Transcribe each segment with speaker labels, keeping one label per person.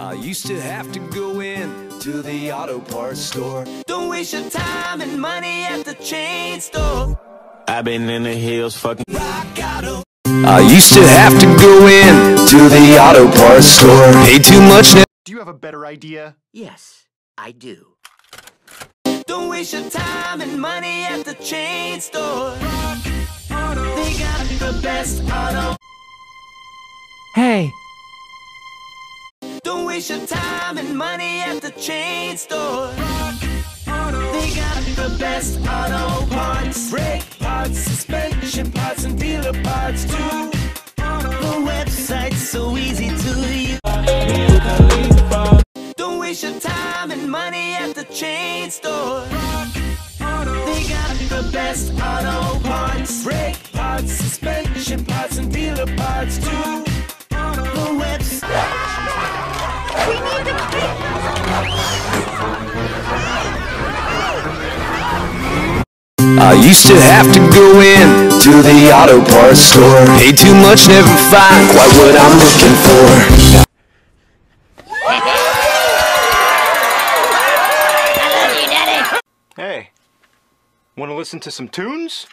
Speaker 1: I used to have to go in to the auto parts store. Don't waste your time and money at the chain store.
Speaker 2: I've been in the hills fucking
Speaker 1: Rock auto. I used to have to go in to the auto parts store. Pay too much now.
Speaker 3: Do you have a better idea?
Speaker 4: Yes, I do.
Speaker 1: Don't waste your time and money at the chain store. They got the best auto.
Speaker 4: Hey,
Speaker 1: Don't waste your time and money at the chain store. They got the best auto parts, brake parts, suspension parts, and dealer parts too. The website's so easy to use. Don't waste your time and money at the chain store. They got the best auto parts, brake parts, suspension parts, and dealer parts too. The website. I used to have to go in to the auto parts store. Pay too much, never find quite what I'm looking for.
Speaker 3: Hey, want to listen to some tunes?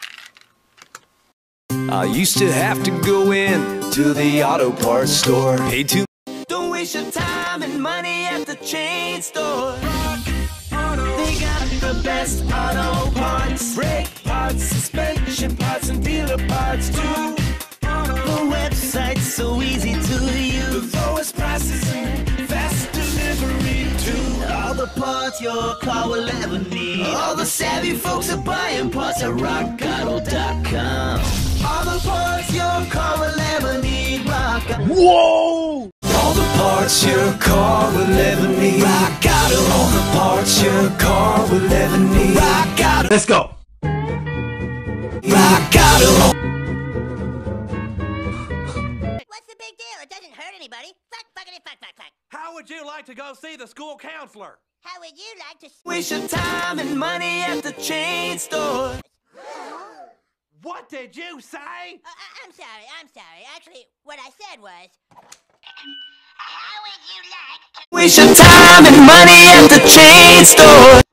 Speaker 1: I used to have to go in to the auto parts store. Pay too. Don't waste your time and money at the chain store. They got the best auto parts, brake parts, suspension parts, and dealer parts too. The website's so easy to use. The lowest prices and fast delivery too. All the parts your car will ever need. All the savvy folks are buying parts at rockauto.com. All the parts your car will ever need. Rock Whoa!
Speaker 4: Let's go.
Speaker 1: Rock
Speaker 5: What's the big deal? It doesn't hurt anybody. Fuck, fuckity, fuck, fuck, fuck.
Speaker 6: How would you like to go see the school counselor?
Speaker 5: How would you like to?
Speaker 1: Waste your time and money at the chain store.
Speaker 6: What did you say?
Speaker 5: Uh, I- I'm sorry. I'm sorry. Actually, what I said was. How would you like to?
Speaker 1: Waste your time and money at the chain store.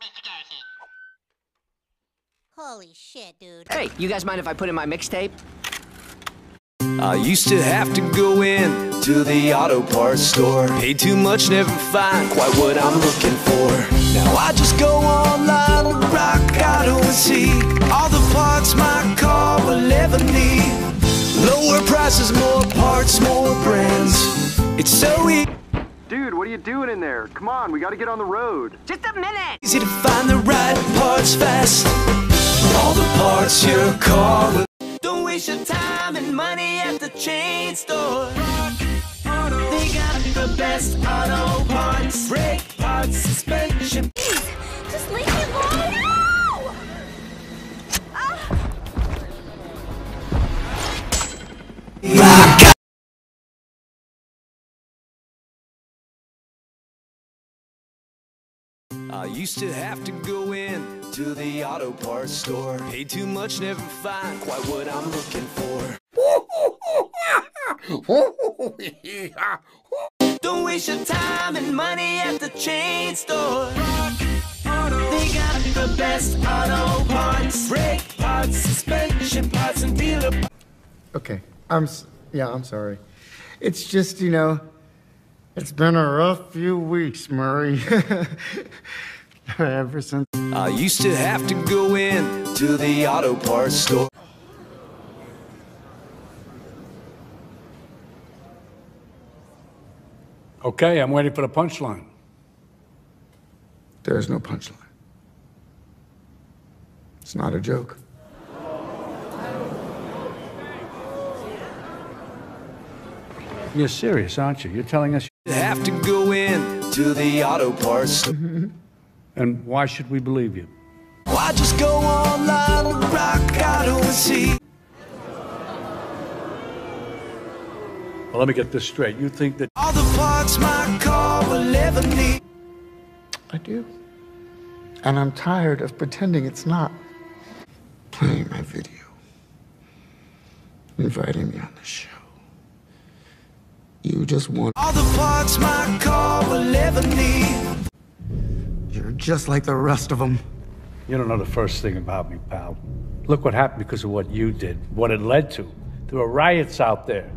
Speaker 5: Shit, dude.
Speaker 4: Hey, you guys mind if I put in my mixtape?
Speaker 1: I used to have to go in to the auto parts store. Pay too much, never find quite what I'm looking for. Now I just go online to Rock Auto and see all the parts my car will ever need. Lower prices, more parts, more brands. It's so easy.
Speaker 3: Dude, what are you doing in there? Come on, we gotta get on the road.
Speaker 4: Just a minute.
Speaker 1: easy to find the right parts fast. All the parts your car will. Don't waste your time and money at the chain store. They got the best I used to have to go in to the auto parts store. Pay too much, never find quite what I'm looking for. Don't waste your time and money at the chain store. They got the best auto parts, brake parts, suspension parts, and dealer
Speaker 7: Okay. I'm s- yeah, I'm sorry. It's just, you know, it's been a rough few weeks, Murray. Ever since
Speaker 1: I used to have to go in to the auto parts store.
Speaker 8: Okay, I'm waiting for the punchline.
Speaker 7: there's no punchline. It's not a joke.
Speaker 8: You're serious, aren't you? You're telling us.
Speaker 1: Have to go in to the auto parts.
Speaker 8: And why should we believe you?
Speaker 1: Why just go online to Rock Auto and see?
Speaker 8: Well, let me get this straight. You think that
Speaker 1: All the parts my car will ever need.
Speaker 7: I do. And I'm tired of pretending it's not. Playing my video. Inviting me on the show. You just want.
Speaker 1: All the parts my car will ever need.
Speaker 7: You're just like the rest of them.
Speaker 8: You don't know the first thing about me, pal. Look what happened because of what you did, what it led to. There were riots out there.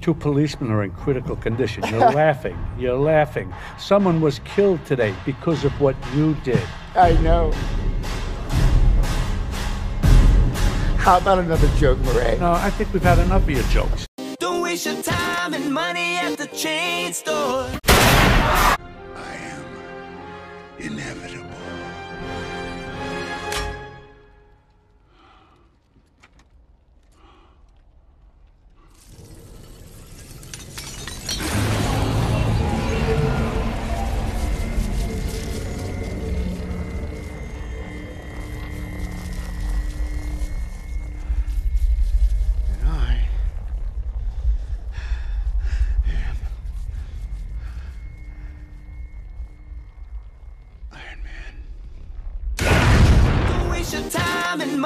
Speaker 8: Two policemen are in critical condition. You're laughing. You're laughing. Someone was killed today because of what you did.
Speaker 7: I know. How about another joke, Murray?
Speaker 8: No, I think we've had enough of your jokes.
Speaker 1: Waste your time and money at the chain store.
Speaker 9: I am inevitable.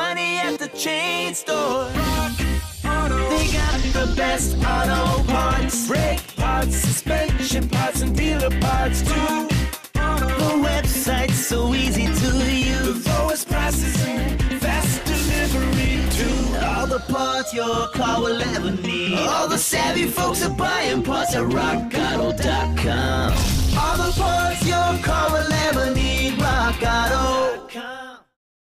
Speaker 1: Money at the chain store. They got the best auto parts, brake parts, suspension parts, and dealer parts too. The website's so easy to use. The lowest prices and fast delivery too. All the parts your car will ever need. All the savvy folks are buying parts at RockAuto.com. All the parts your car will ever need. Rock Auto.